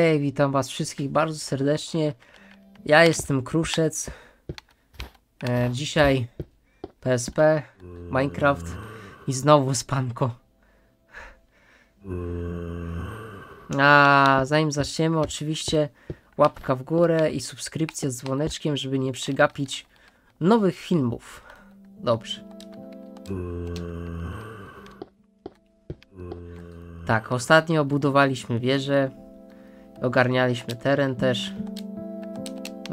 Okej, witam was wszystkich bardzo serdecznie. Ja jestem Kruszec. E, dzisiaj PSP, Minecraft i znowu spanko. A zanim zaczniemy, oczywiście łapka w górę i subskrypcja z dzwoneczkiem, żeby nie przegapić nowych filmów. Dobrze. Tak, ostatnio budowaliśmy wieżę. Ogarnialiśmy teren też.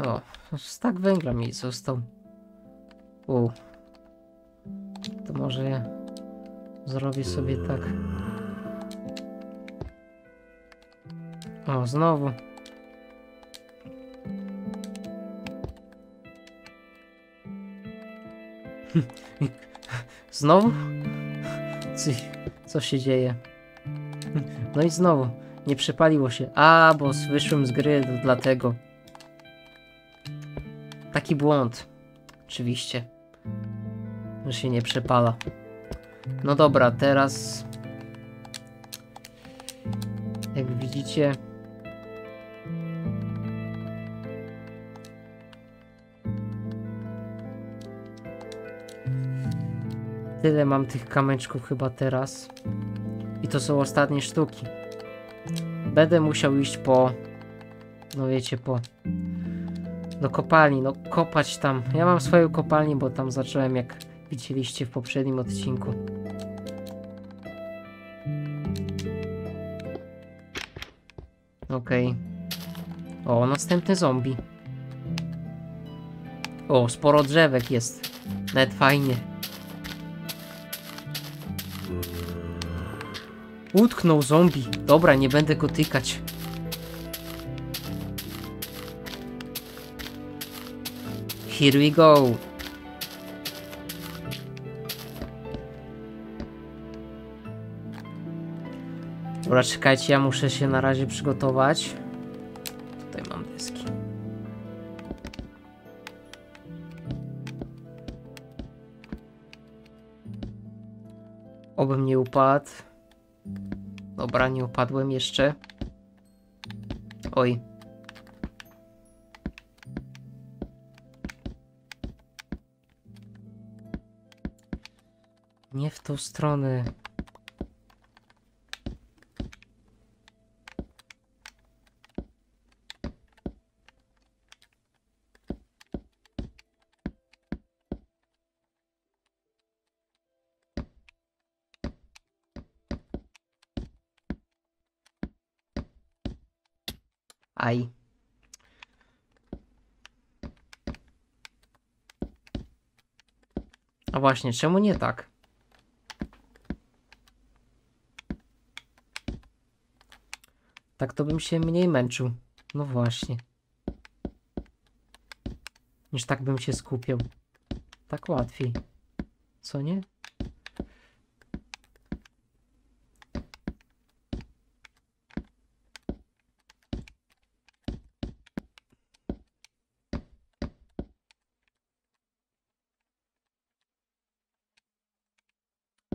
O, stak węgla mi został. U. To może ja zrobię sobie tak. O, znowu. Znowu? Co, co się dzieje? No i znowu. Nie przepaliło się. A, bo wyszłem z gry, dlatego. Taki błąd. Oczywiście. Że się nie przepala. No dobra, teraz... Jak widzicie... Tyle mam tych kamyczków chyba teraz. I to są ostatnie sztuki. Będę musiał iść po... No wiecie, po... Do kopalni, no kopać tam. Ja mam swoją kopalnię, bo tam zacząłem, jak widzieliście w poprzednim odcinku. Okej. O, następny zombie. O, sporo drzewek jest. Nawet fajnie. Utknął zombie. Dobra, nie będę go tykać. Here we go. Dobra, czekajcie, ja muszę się na razie przygotować. Tutaj mam deski. Obym nie upadł. Dobra, nie upadłem jeszcze. Oj. Nie w tą stronę. Aj. A właśnie, czemu nie tak? Tak to bym się mniej męczył. No właśnie. Niż tak bym się skupiał. Tak łatwiej. Co nie?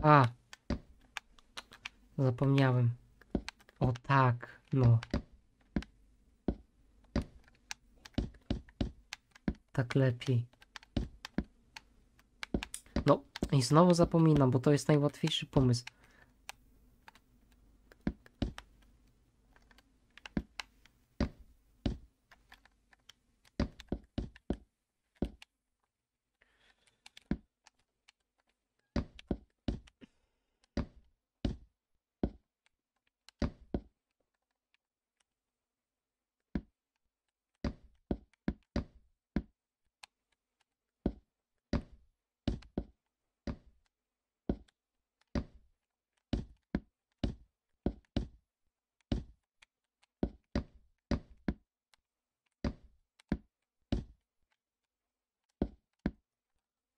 A. Zapomniałem. O tak, no. Tak lepiej. No, i znowu zapominam, bo to jest najłatwiejszy pomysł.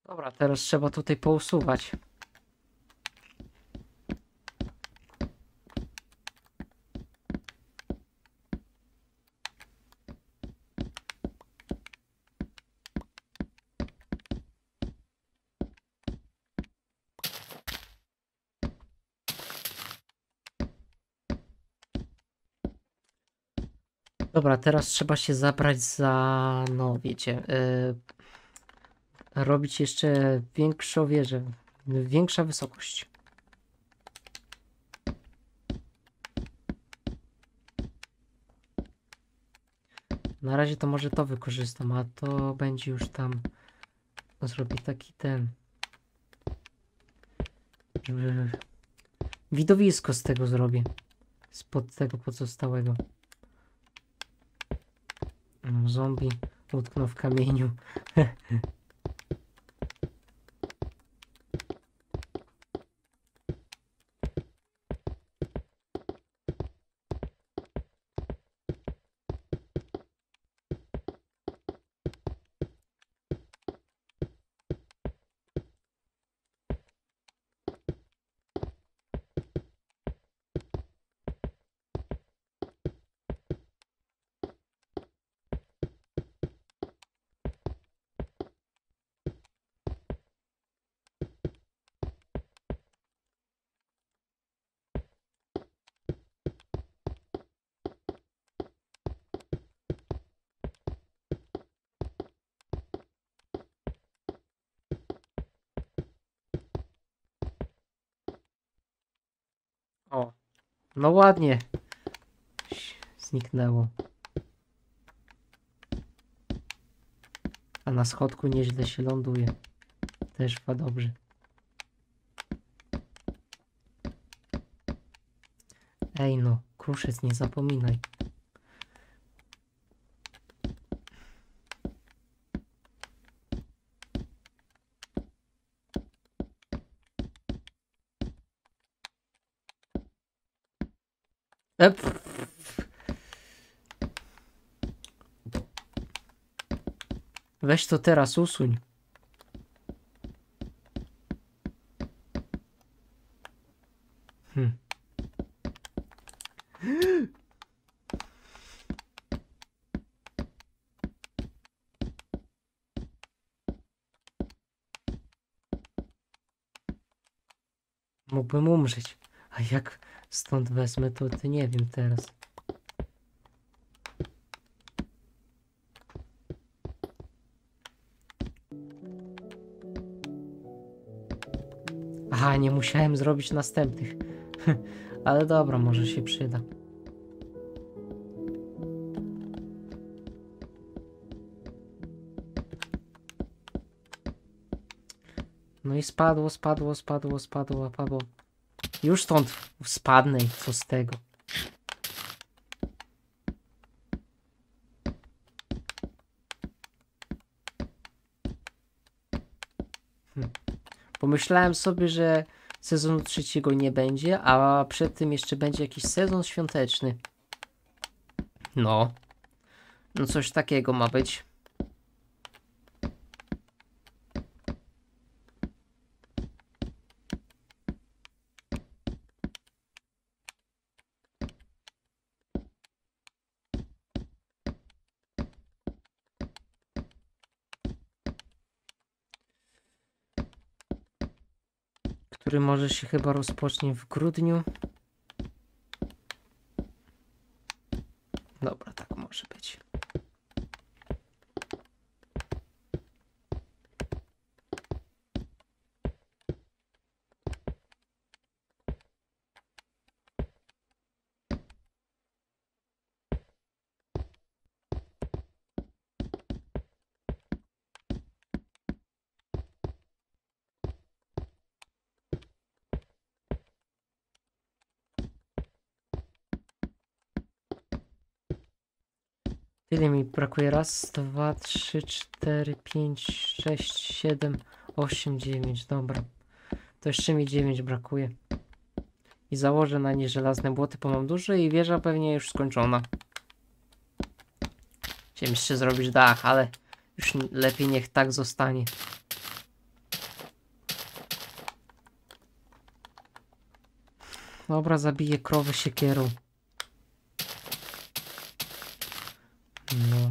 Dobra, teraz trzeba tutaj pousuwać. Dobra, teraz trzeba się zabrać za, no wiecie, yy, robić jeszcze większą wieżę, większa wysokość. Na razie to może to wykorzystam, a to będzie już tam, zrobię taki ten, żeby widowisko z tego zrobię, spod tego pozostałego. Mm, Zombie utknął w kamieniu. no ładnie. Zniknęło. A na schodku nieźle się ląduje. Też chyba dobrze. Ej no, kruszec, nie zapominaj. Weź to teraz usuń. Hm. Mógłbym umrzeć. A jak stąd wezmę, to nie wiem teraz. Aha, nie musiałem zrobić następnych. Ale dobra, może się przyda. No i spadło, spadło, spadło, spadło, spadło. Już stąd spadnę i co z tego? Hm. Pomyślałem sobie, że sezonu trzeciego nie będzie, a przed tym jeszcze będzie jakiś sezon świąteczny. No. No coś takiego ma być. Który może się chyba rozpocznie w grudniu. Dobra, tak może być. Ile mi brakuje? Raz, dwa, trzy, cztery, pięć, sześć, siedem, osiem, dziewięć. Dobra. To jeszcze mi dziewięć brakuje. I założę na nie żelazne błoty, bo mam duże i wieża pewnie już skończona. Chciałem jeszcze zrobić dach, ale już lepiej niech tak zostanie. Dobra, zabiję krowę siekierą. No.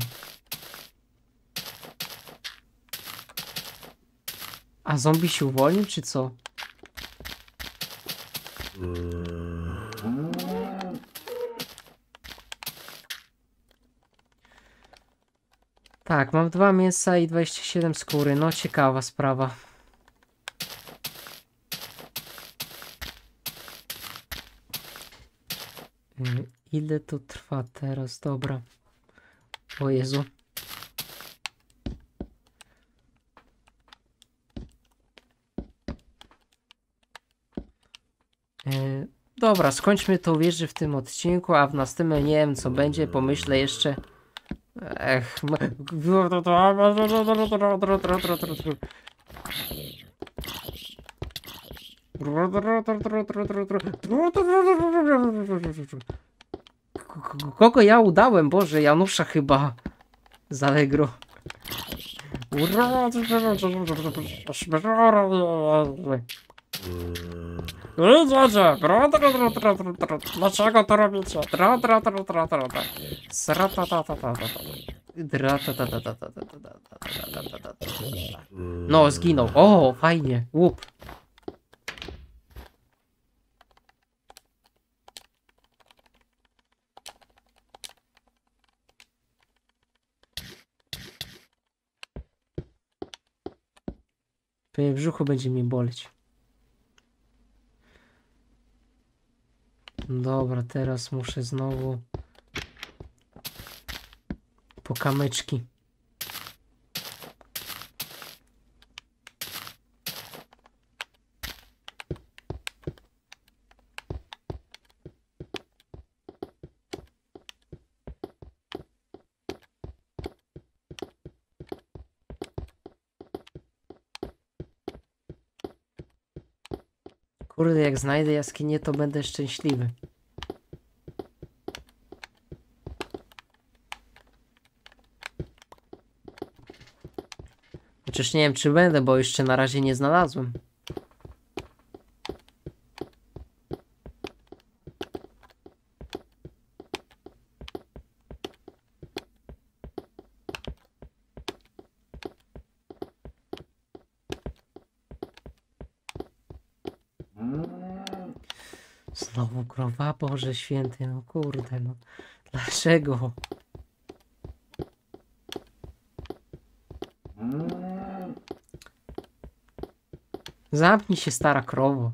A zombie się uwolnił, czy co? Tak, mam dwa mięsa i 27 skóry. No, ciekawa sprawa. Y, Ile to trwa teraz? Dobra. O Jezu. Y, Dobra, skończmy tą wieżę w tym odcinku, a w następnym nie wiem co będzie, pomyślę jeszcze. Ech. Kogo ja udałem? Boże, Janusza chyba. Z Allegro. Ludzie, dlaczego to robicie? No, zginął. O, fajnie. Łup. Pewnie brzuchu będzie mi boleć. Dobra, teraz muszę znowu po kamyczki. Kurde, jak znajdę jaskinię, to będę szczęśliwy. Chociaż nie wiem, czy będę, bo jeszcze na razie nie znalazłem. Znowu krowa, Boże święty, no kurde, no. Dlaczego? Zamknij się, stara krowo.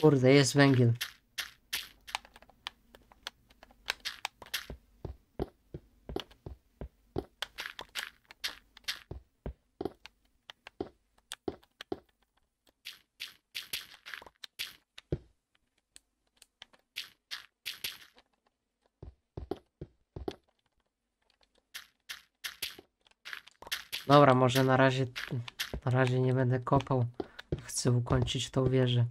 Kurde, jest węgiel. Dobra, może na razie na razie nie będę kopał. Chcę ukończyć tą wieżę.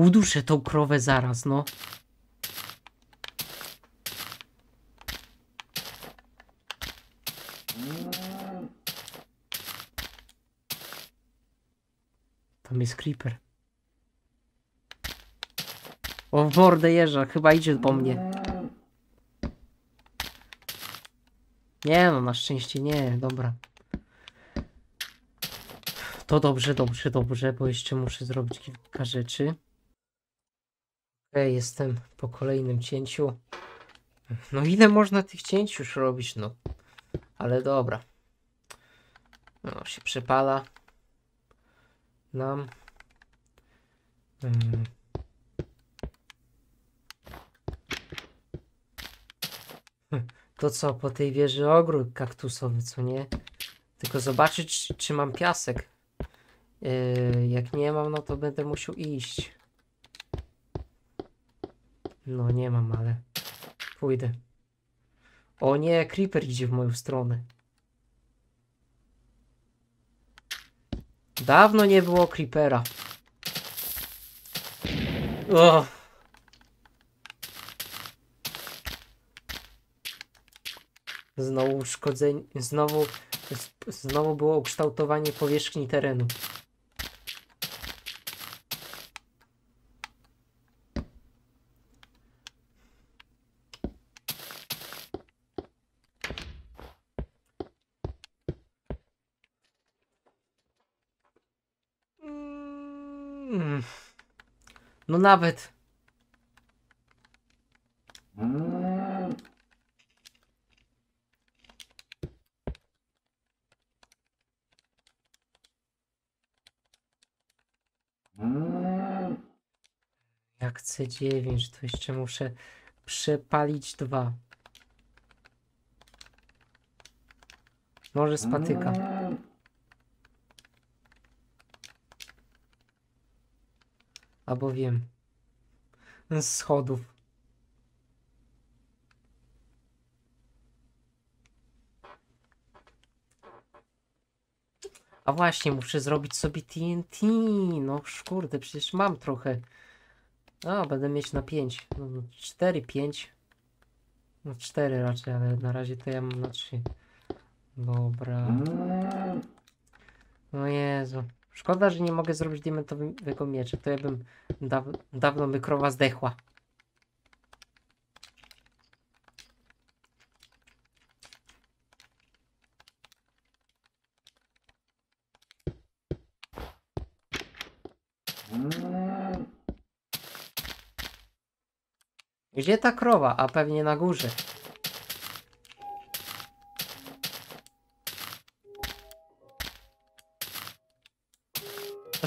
Uduszę tą krowę zaraz, no. Tam jest creeper. O, w mordę jeża, chyba idzie po mnie. Nie no, na szczęście nie, dobra. To dobrze, dobrze, dobrze, bo jeszcze muszę zrobić kilka rzeczy. Okej, jestem po kolejnym cięciu. No ile można tych cięć już robić, no. Ale dobra. No, się przepala. Nam. Mm. Hm, To co, po tej wieży ogród kaktusowy, co nie? Tylko zobaczyć, czy, czy mam piasek. Yy, jak nie mam, no to będę musiał iść. No nie mam, ale pójdę. O nie, Creeper idzie w moją stronę. Dawno nie było Creepera. O! Znowu uszkodzenie, znowu, znowu było ukształtowanie powierzchni terenu. Mm. No nawet. Jak chcę 9, to jeszcze muszę przepalić dwa. Może z Albo wiem. Z schodów. A właśnie, muszę zrobić sobie TNT. No kurde, przecież mam trochę. A, będę mieć na 5. No, 4, 5. No 4 raczej, ale na razie to ja mam na 3. Dobra. No Jezu. Szkoda, że nie mogę zrobić diamentowego miecza. To ja bym daw dawno by krowa zdechła. Gdzie ta krowa? A pewnie na górze.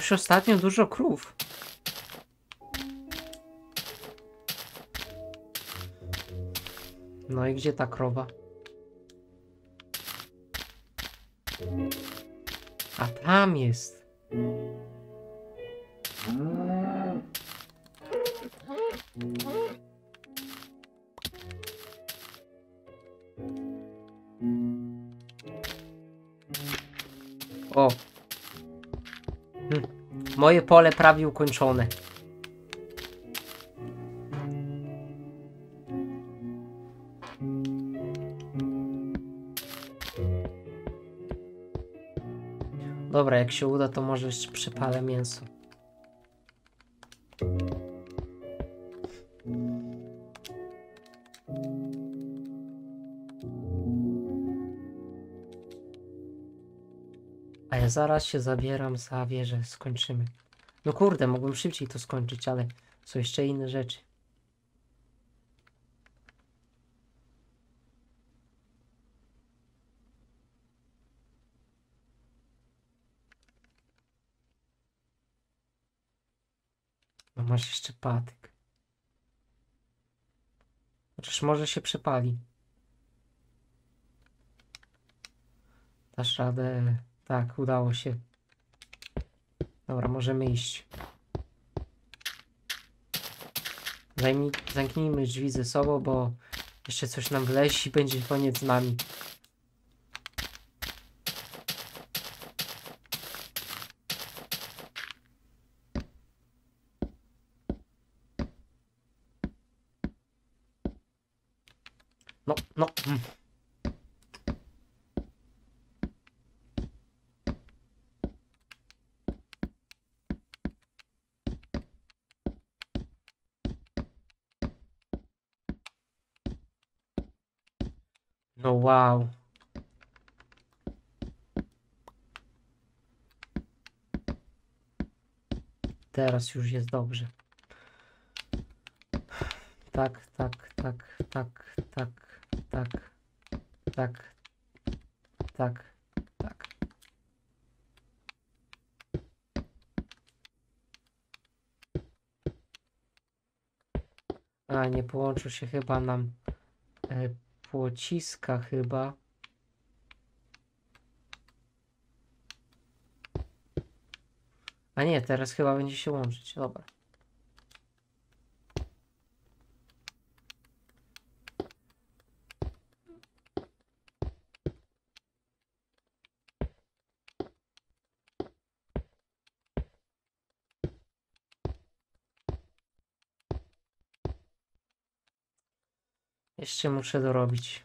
Toś ostatnio dużo krów. No i gdzie ta krowa? A tam jest. O. Moje pole prawie ukończone. Dobra, jak się uda, to może jeszcze przypalę mięso. Zaraz się zabieram za wieżę, skończymy. No kurde, mogłem szybciej to skończyć, ale są jeszcze inne rzeczy. No masz jeszcze patyk. Chociaż może się przepali. Dasz radę. Tak, udało się. Dobra, możemy iść. Zajmij, zamknijmy drzwi ze sobą, bo jeszcze coś nam wleźć i będzie koniec z nami. No, no. mm. No wow. Teraz już jest dobrze. Tak, tak, tak, tak, tak, tak, tak, tak, tak. A, nie połączył się chyba nam e, płociska chyba. A nie, teraz chyba będzie się łączyć. Dobra. Jeszcze muszę dorobić.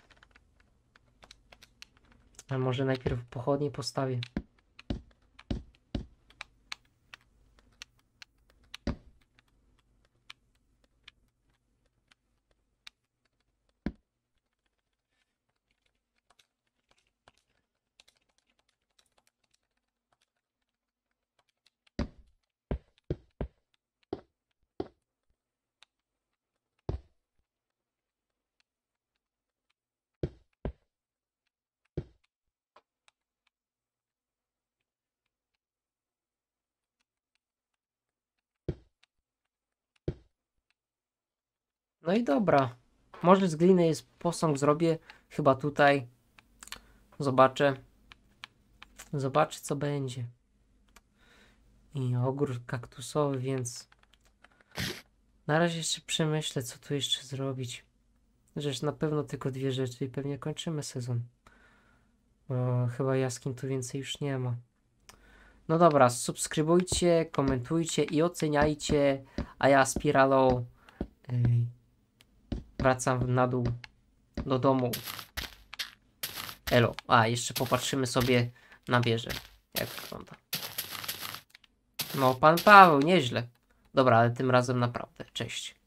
A może najpierw pochodnie postawię. No i dobra. Może z gliny jest posąg zrobię. Chyba tutaj. Zobaczę. Zobaczę co będzie. I ogród kaktusowy, więc na razie jeszcze przemyślę co tu jeszcze zrobić. Rzecz na pewno tylko dwie rzeczy i pewnie kończymy sezon. Bo chyba jaskiń tu więcej już nie ma. No dobra, subskrybujcie, komentujcie i oceniajcie, a ja spiralą ej, wracam na dół do domu. Elo. A, jeszcze popatrzymy sobie na wieżę. Jak wygląda. No, pan Paweł, nieźle. Dobra, ale tym razem naprawdę. Cześć.